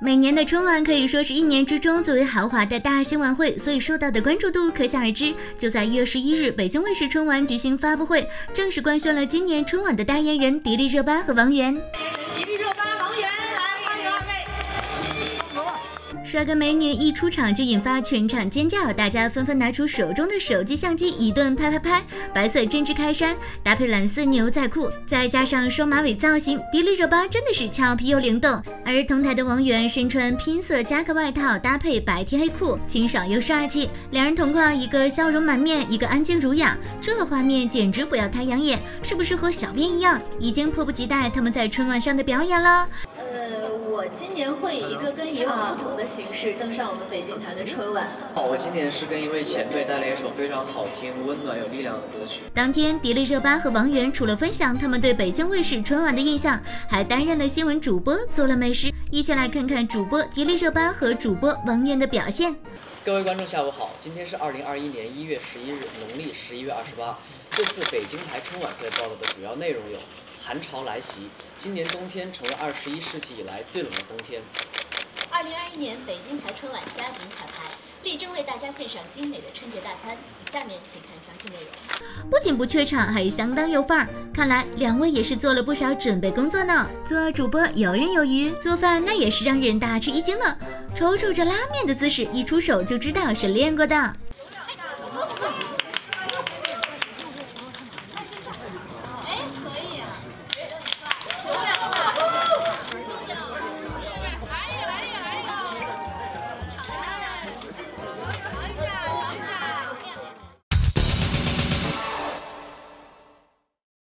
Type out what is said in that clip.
每年的春晚可以说是一年之中最为豪华的大型晚会，所以受到的关注度可想而知。就在一月十一日，北京卫视春晚举行发布会，正式官宣了今年春晚的代言人迪丽热巴和王源。帅哥美女一出场就引发全场尖叫，大家纷纷拿出手中的手机相机一顿拍拍拍。白色针织开衫搭配蓝色牛仔裤，再加上双马尾造型，迪丽热巴真的是俏皮又灵动。而同台的王源身穿拼色夹克外套，搭配白 T 黑裤，清爽又帅气。两人同框，一个笑容满面，一个安静儒雅，这画面简直不要太养眼，是不是和小编一样，已经迫不及待他们在春晚上的表演了？我今年会以一个跟以往不同的形式登上我们北京台的春晚。好，我今年是跟一位前辈带来一首非常好听、温暖、有力量的歌曲。当天，迪丽热巴和王源除了分享他们对北京卫视春晚的印象，还担任了新闻主播，做了美食。一起来看看主播迪丽热巴和主播王源的表现。各位观众，下午好，今天是二零二一年一月十一日，农历十一月二十八。这次北京台春晚在报道的主要内容有。寒潮来袭，今年冬天成为二十一世纪以来最冷的冬天。二零二一年北京台春晚加紧彩排，力争为大家献上精美的春节大餐。下面请看详细内容。不仅不怯场，还相当有范儿。看来两位也是做了不少准备工作呢。做主播游刃有余，做饭那也是让人大吃一惊呢。瞅瞅这拉面的姿势，一出手就知道是练过的。